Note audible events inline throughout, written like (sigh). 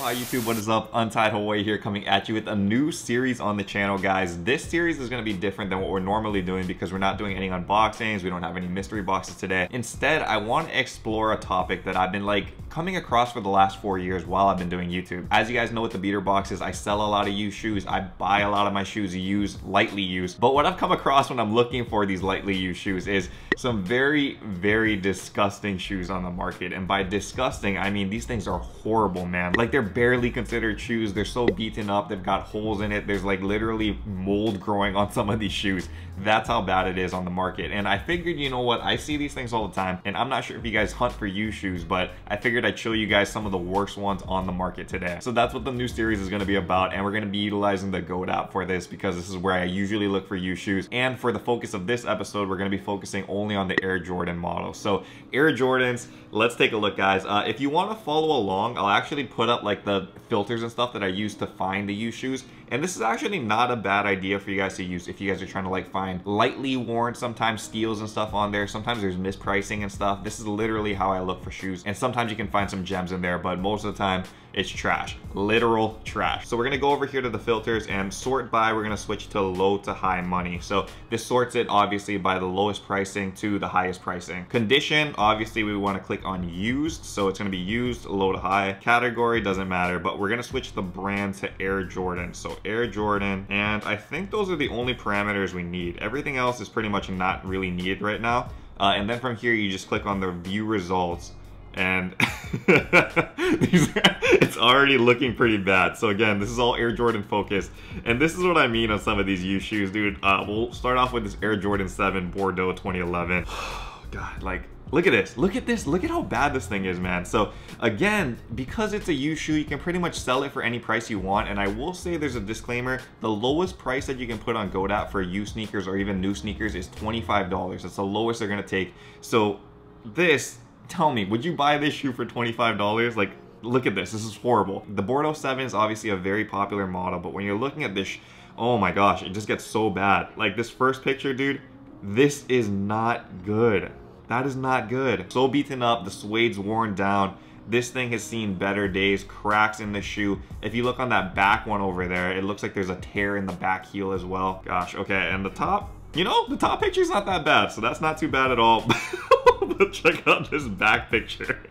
Hi YouTube, what is up? Untied Hawaii here coming at you with a new series on the channel, guys. This series is going to be different than what we're normally doing because we're not doing any unboxings, we don't have any mystery boxes today. Instead, I want to explore a topic that I've been like coming across for the last four years while I've been doing YouTube. As you guys know with the beater boxes, I sell a lot of used shoes. I buy a lot of my shoes used, lightly used. But what I've come across when I'm looking for these lightly used shoes is some very, very disgusting shoes on the market. And by disgusting, I mean these things are horrible, man. Like they're barely considered shoes. They're so beaten up. They've got holes in it. There's like literally mold growing on some of these shoes. That's how bad it is on the market. And I figured, you know what? I see these things all the time. And I'm not sure if you guys hunt for used shoes, but I figured I'd show you guys some of the worst ones on the market today. So that's what the new series is going to be about. And we're going to be utilizing the GOAT app for this because this is where I usually look for used shoes. And for the focus of this episode, we're going to be focusing only on the Air Jordan model. So Air Jordans, let's take a look, guys. Uh, if you want to follow along, I'll actually put up like the filters and stuff that I use to find the used shoes. And this is actually not a bad idea for you guys to use if you guys are trying to like find lightly worn, sometimes steals and stuff on there. Sometimes there's mispricing and stuff. This is literally how I look for shoes. And sometimes you can find some gems in there, but most of the time it's trash, literal trash. So we're gonna go over here to the filters and sort by, we're gonna switch to low to high money. So this sorts it obviously by the lowest pricing to the highest pricing. Condition, obviously we wanna click on used. So it's gonna be used, low to high. Category doesn't matter, but we're gonna switch the brand to Air Jordan. So Air Jordan, and I think those are the only parameters we need. Everything else is pretty much not really needed right now. Uh, and then from here, you just click on the view results and (laughs) it's already looking pretty bad. So again, this is all Air Jordan focused, and this is what I mean on some of these U shoes, dude. Uh, we'll start off with this Air Jordan 7 Bordeaux 2011. (sighs) God, like, look at this. Look at this. Look at how bad this thing is, man. So again, because it's a U shoe, you can pretty much sell it for any price you want. And I will say there's a disclaimer. The lowest price that you can put on GOAT for U sneakers or even new sneakers is $25. That's the lowest they're going to take. So this tell me, would you buy this shoe for $25? Like, look at this, this is horrible. The Bordeaux 7 is obviously a very popular model, but when you're looking at this, oh my gosh, it just gets so bad. Like this first picture, dude, this is not good. That is not good. So beaten up, the suede's worn down. This thing has seen better days, cracks in the shoe. If you look on that back one over there, it looks like there's a tear in the back heel as well. Gosh, okay, and the top, you know, the top picture's not that bad, so that's not too bad at all. (laughs) check out this back picture. (laughs)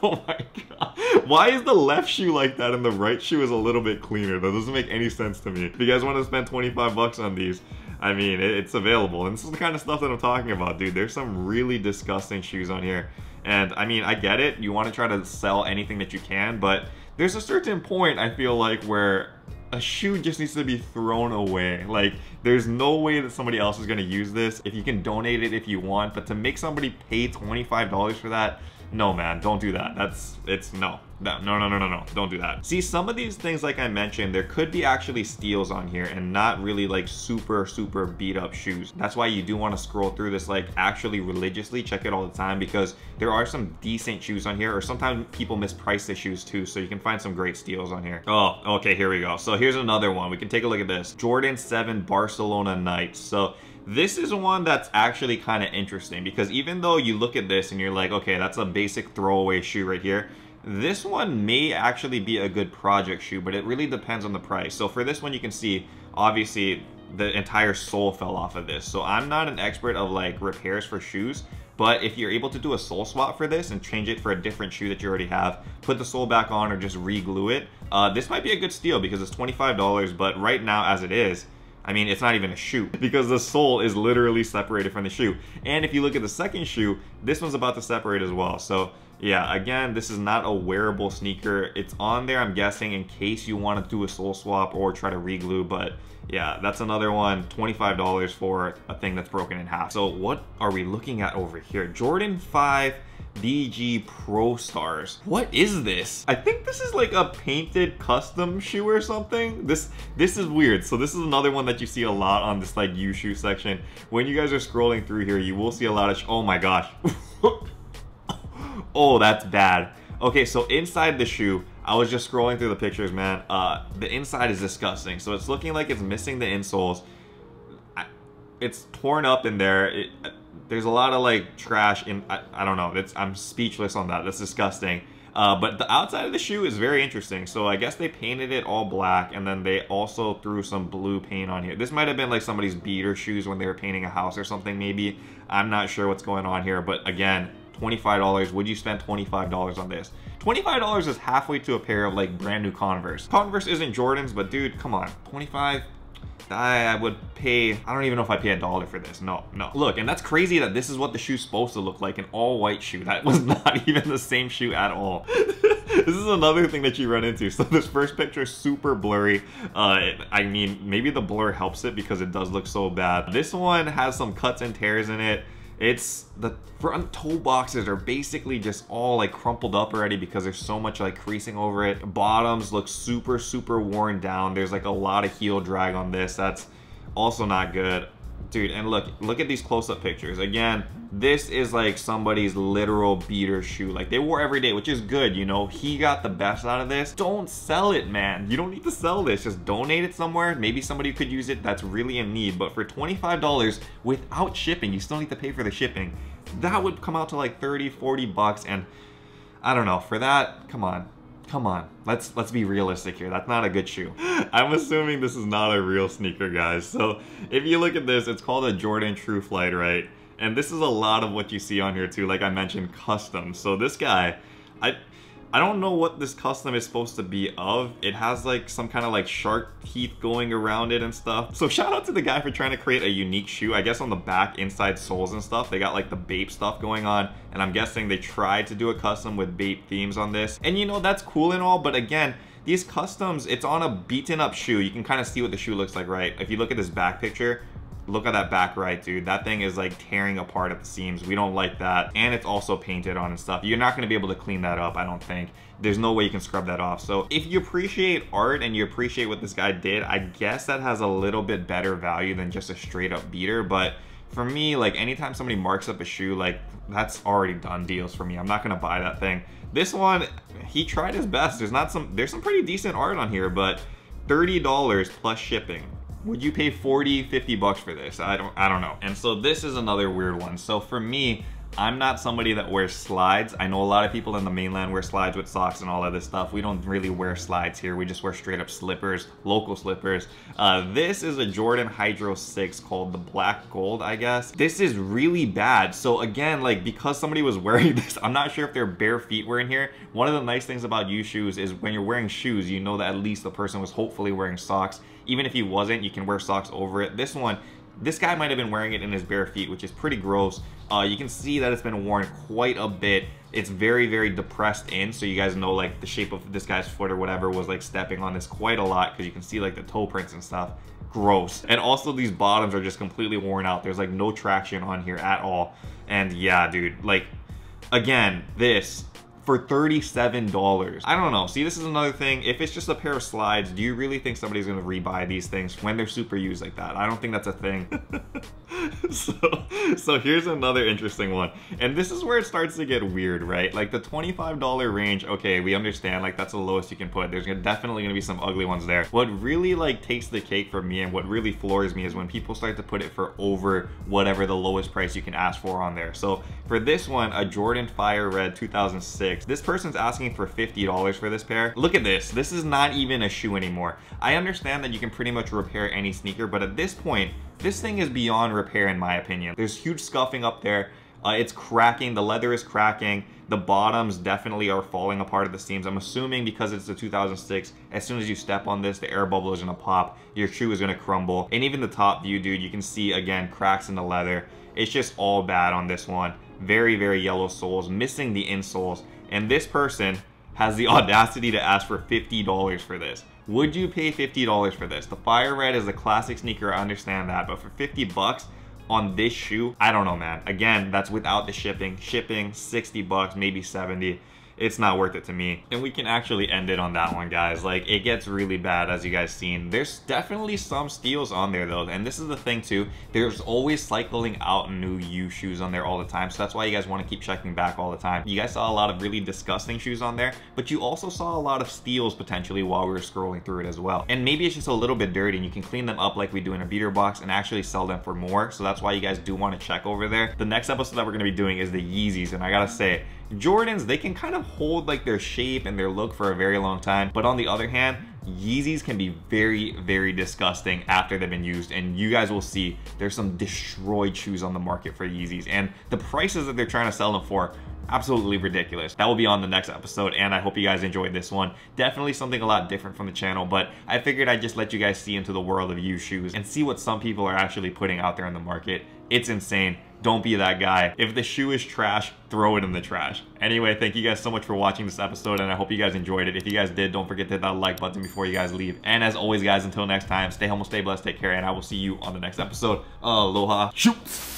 Oh my god. Why is the left shoe like that and the right shoe is a little bit cleaner? That doesn't make any sense to me. If you guys want to spend 25 bucks on these, I mean, it's available. And this is the kind of stuff that I'm talking about, dude. There's some really disgusting shoes on here. And I mean, I get it. You want to try to sell anything that you can, but there's a certain point, I feel like, where a shoe just needs to be thrown away. Like, there's no way that somebody else is gonna use this. If you can donate it if you want, but to make somebody pay $25 for that, no man, don't do that. That's, it's no. No, no, no, no, no, don't do that. See, some of these things, like I mentioned, there could be actually steals on here and not really like super, super beat up shoes. That's why you do want to scroll through this like actually religiously, check it all the time because there are some decent shoes on here or sometimes people misprice the shoes too. So you can find some great steals on here. Oh, okay, here we go. So here's another one. We can take a look at this. Jordan 7 Barcelona Nights. So this is one that's actually kind of interesting because even though you look at this and you're like, okay, that's a basic throwaway shoe right here, this one may actually be a good project shoe, but it really depends on the price. So for this one, you can see, obviously, the entire sole fell off of this. So I'm not an expert of like repairs for shoes, but if you're able to do a sole swap for this and change it for a different shoe that you already have, put the sole back on or just re-glue it, uh, this might be a good steal because it's $25, but right now as it is, I mean, it's not even a shoe (laughs) because the sole is literally separated from the shoe. And if you look at the second shoe, this one's about to separate as well. So yeah, again, this is not a wearable sneaker. It's on there, I'm guessing, in case you want to do a sole swap or try to reglue, but yeah, that's another one, $25 for a thing that's broken in half. So what are we looking at over here? Jordan 5 DG Pro Stars. What is this? I think this is like a painted custom shoe or something. This this is weird. So this is another one that you see a lot on this like U shoe section. When you guys are scrolling through here, you will see a lot of, oh my gosh. (laughs) oh, that's bad. Okay, so inside the shoe, I was just scrolling through the pictures, man. Uh, the inside is disgusting. So it's looking like it's missing the insoles. It's torn up in there. It, there's a lot of like trash in, I, I don't know. It's, I'm speechless on that. That's disgusting. Uh, but the outside of the shoe is very interesting. So I guess they painted it all black and then they also threw some blue paint on here. This might have been like somebody's beater shoes when they were painting a house or something maybe. I'm not sure what's going on here, but again, $25. Would you spend $25 on this? $25 is halfway to a pair of like brand new Converse. Converse isn't Jordan's, but dude, come on, 25 I would pay, I don't even know if I pay a dollar for this. No, no. Look, and that's crazy that this is what the shoe's supposed to look like, an all white shoe. That was (laughs) not even the same shoe at all. (laughs) this is another thing that you run into. So this first picture is super blurry. Uh, I mean, maybe the blur helps it because it does look so bad. This one has some cuts and tears in it. It's the front toe boxes are basically just all like crumpled up already because there's so much like creasing over it. Bottoms look super, super worn down. There's like a lot of heel drag on this. That's also not good. Dude, and look, look at these close-up pictures. Again, this is like somebody's literal beater shoe. Like they wore every day, which is good, you know? He got the best out of this. Don't sell it, man. You don't need to sell this. Just donate it somewhere. Maybe somebody could use it that's really in need. But for $25 without shipping, you still need to pay for the shipping. That would come out to like 30, 40 bucks. And I don't know, for that, come on come on let's let's be realistic here. That's not a good shoe. (laughs) I'm assuming this is not a real sneaker guys. So if you look at this it's called a jordan true flight right? And this is a lot of what you see on here too like i mentioned custom. So this guy i I don't know what this custom is supposed to be of. It has like some kind of like shark teeth going around it and stuff. So (laughs) shout out to the guy for trying to create a unique shoe. I guess on the back inside soles and stuff, they got like the Bape stuff going on. And I'm guessing they tried to do a custom with Bape themes on this. And you know, that's cool and all, but again, these customs, it's on a beaten up shoe. You can kind of see what the shoe looks like, right? If you look at this back picture, Look at that back right, dude. That thing is like tearing apart at the seams. We don't like that. And it's also painted on and stuff. You're not gonna be able to clean that up, I don't think. There's no way you can scrub that off. So if you appreciate art and you appreciate what this guy did, I guess that has a little bit better value than just a straight up beater. But for me, like anytime somebody marks up a shoe, like that's already done deals for me. I'm not gonna buy that thing. This one, he tried his best. There's not some, there's some pretty decent art on here, but $30 plus shipping would you pay 40 50 bucks for this? I don't i don't know. And so this is another weird one. So for me I'm not somebody that wears slides. I know a lot of people in the mainland wear slides with socks and all of this stuff. We don't really wear slides here. We just wear straight up slippers, local slippers. Uh, this is a Jordan Hydro 6 called the Black Gold, I guess. This is really bad. So again, like because somebody was (laughs) wearing this, I'm not sure if their bare feet were in here. One of the nice things about U shoes is when you're wearing shoes, you know that at least the person was hopefully wearing socks. Even if he wasn't, you can wear socks over it. This one, this guy might have been wearing it in his bare feet, which is pretty gross. Uh, you can see that it's been worn quite a bit. It's very, very depressed in, so you guys know like the shape of this guy's foot or whatever was like stepping on this quite a lot because you can see like the toe prints and stuff. Gross. And also these bottoms are just completely worn out. There's like no traction on here at all. And yeah, dude, like again, this for $37. I don't know. See, this is another thing. If it's just a pair of slides, do you really think somebody's gonna rebuy these things when they're super used like that? I don't think that's a thing. (laughs) (laughs) so, so here's another interesting one. And this is where it starts to get weird, right? Like the $25 range, okay, we understand like that's the lowest you can put. There's definitely gonna be some ugly ones there. What really like takes the cake for me and what really floors me is when people start to put it for over whatever the lowest price you can ask for on there. So for this one, a Jordan Fire Red 2006, this person's asking for $50 for this pair. Look at this. This is not even a shoe anymore. I understand that you can pretty much repair any sneaker, but at this point, this thing is beyond repair in my opinion. There's huge scuffing up there. Uh, it's cracking, the leather is cracking, the bottoms definitely are falling apart at the seams. I'm assuming because it's the 2006, as soon as you step on this, the air bubble is gonna pop, your shoe is gonna crumble, and even the top view, dude, you can see, again, cracks in the leather. It's just all bad on this one. Very, very yellow soles, missing the insoles, and this person has the (laughs) audacity to ask for $50 for this. Would you pay $50 for this? The Fire Red is a classic sneaker, I understand that, but for 50 bucks on this shoe, I don't know, man. Again, that's without the shipping. Shipping, 60 bucks, maybe 70 it's not worth it to me. And we can actually end it on that one, guys. Like, it gets really bad, as you guys seen. There's definitely some steals on there, though. And this is the thing, too. There's always cycling out new U shoes on there all the time. So that's why you guys want to keep checking back all the time. You guys saw a lot of really disgusting shoes on there, but you also saw a lot of steals, potentially, while we were scrolling through it as well. And maybe it's just a little bit dirty, and you can clean them up like we do in a beater box and actually sell them for more. So that's why you guys do want to check over there. The next episode that we're going to be doing is the Yeezys, and I gotta say, Jordans, they can kind of hold like their shape and their look for a very long time. But on the other hand, Yeezys can be very, very disgusting after they've been used. And you guys will see there's some destroyed shoes on the market for Yeezys. And the prices that they're trying to sell them for absolutely ridiculous. That will be on the next episode, and I hope you guys enjoyed this one. Definitely something a lot different from the channel, but I figured I'd just let you guys see into the world of used shoes and see what some people are actually putting out there in the market. It's insane. Don't be that guy. If the shoe is trash, throw it in the trash. Anyway, thank you guys so much for watching this episode, and I hope you guys enjoyed it. If you guys did, don't forget to hit that like button before you guys leave. And as always, guys, until next time, stay humble, stay blessed, take care, and I will see you on the next episode. Aloha. Shoots!